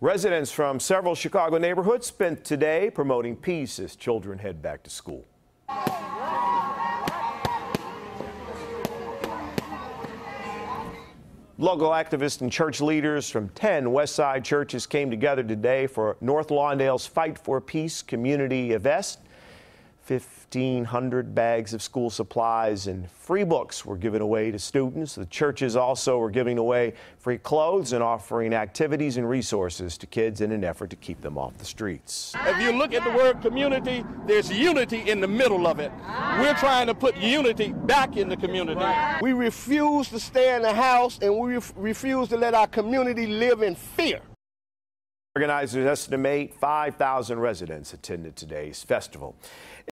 Residents from several Chicago neighborhoods spent today promoting peace as children head back to school. Local activists and church leaders from 10 West Side churches came together today for North Lawndale's Fight for Peace community event. 1,500 bags of school supplies and free books were given away to students. The churches also were giving away free clothes and offering activities and resources to kids in an effort to keep them off the streets. If you look at the word community, there's unity in the middle of it. We're trying to put unity back in the community. We refuse to stay in the house and we refuse to let our community live in fear. Organizers estimate 5,000 residents attended today's festival.